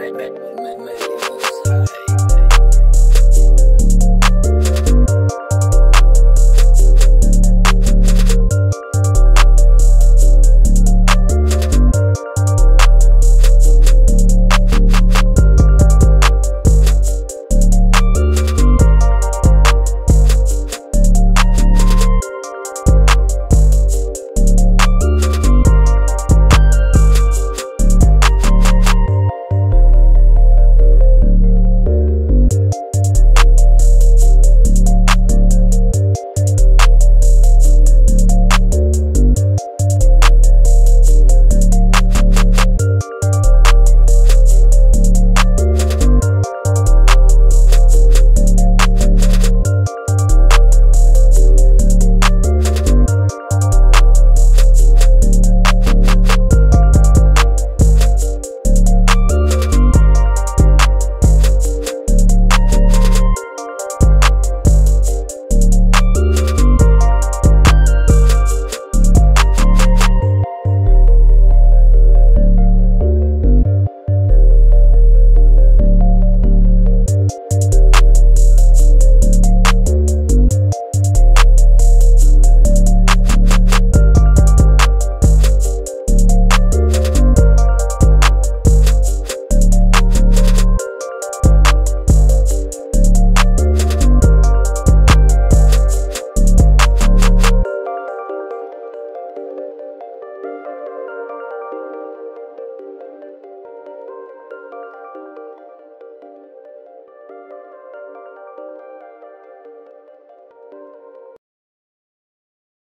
I'm make, man.